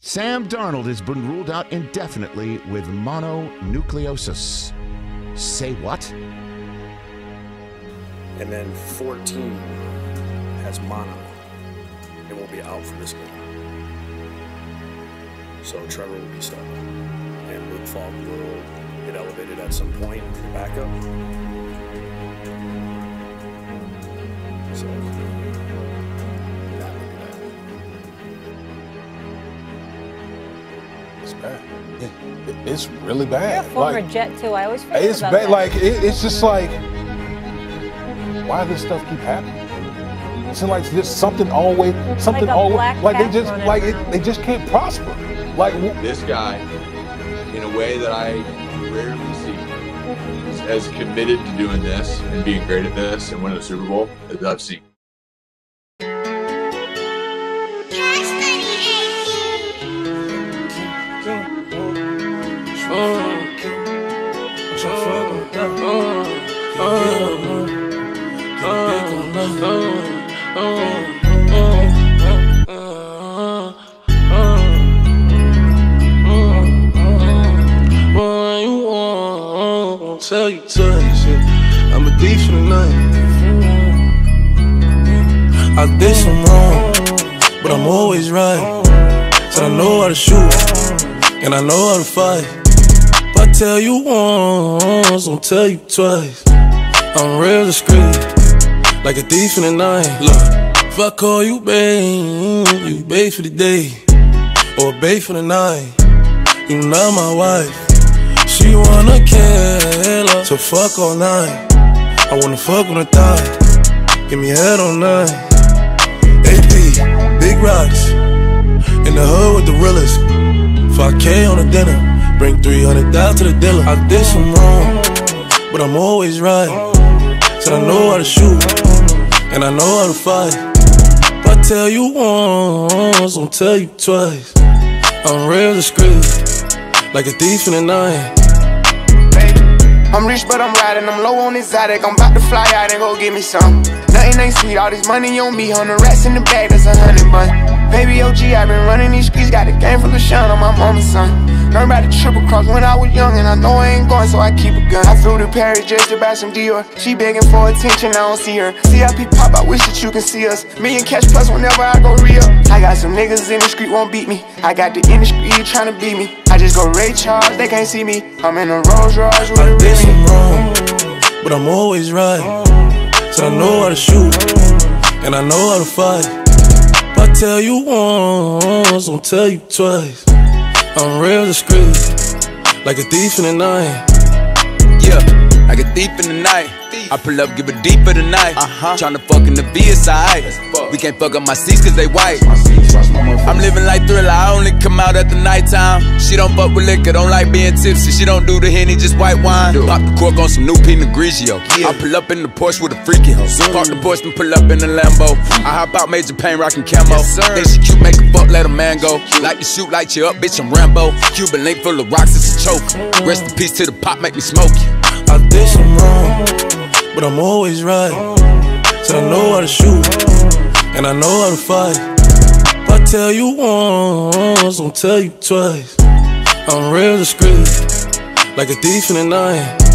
Sam Darnold has been ruled out indefinitely with mononucleosis. Say what? And then 14 has mono and will be out for this game. So Trevor will be stuck. And Luke Falk will get elevated at some point to backup. So It's bad. It, it- it's really bad. You're a former Like, Jet too. I always forget it's about bad. that. Like it, it's just like, why does this stuff keep happening? It's like there's something always, something a always, like they just, like it, they just can't prosper. Like this guy, in a way that I rarely see, is as committed to doing this and being great at this and winning the Super Bowl as I've seen. What you tell you. Yeah. I'm a thief for the night. I did some wrong, but I'm always right. Said I know how to shoot, and I know how to fight. If I tell you once, I'll tell you twice. I'm real discreet, like a thief in the night. Look, if I call you babe, you babe for the day, or babe for the night. You not my wife. She wanna kill her, so fuck all night. I wanna fuck on the thigh. Give me head all night. AP, big rocks. In the hood with the realest. 5K on the dinner. Bring 300 down to the dealer. I did some wrong, but I'm always right. Said I know how to shoot, and I know how to fight. If I tell you once, I'll tell you twice. I'm real discreet, like a thief in the night. I'm rich, but I'm riding. I'm low on exotic. I'm about to fly out and go get me some. Nothing ain't sweet. All this money on me. On the rats in the bag, that's a hundred bun. Baby OG, i been running these streets. Got a game full of shine on my mama's son. Learned about the triple cross when I was young, and I know I ain't going, so I keep a gun. I flew to Paris just to buy some Dior. She begging for attention, I don't see her. CIP pop, I wish that you can see us. Million cash plus whenever I go real. I got some niggas in the street won't beat me. I got the industry trying to beat me. I just go Ray Charles, they can't see me. I'm in a Rolls Royce with a Remy. wrong, but I'm always right. So I know how to shoot, and I know how to fight. If I tell you once, I'll tell you twice. I'm real discreet, like a thief in the night. Yeah, like a thief in the night. I pull up, give a deep for the night. Uh-huh. Tryna fuck in the VSI. We can't fuck up my seats cause they white. Living like thriller, I only come out at the nighttime. She don't fuck with liquor, don't like being tipsy. She don't do the henny, just white wine. Pop the cork on some new Pinot Grigio. I pull up in the Porsche with a freaky hoe. Park the Porsche and pull up in the Lambo. I hop out, major pain, rockin' camo. Think she cute, make a fuck, let a man go. Like to shoot, light you up, bitch, I'm Rambo. Cuban link full of rocks, it's a choke. Rest in peace to the pop, make me smoke you. I did some wrong, but I'm always right. So I know how to shoot, and I know how to fight. Tell you once, I'll tell you twice. I'm real discreet, like a thief in the night.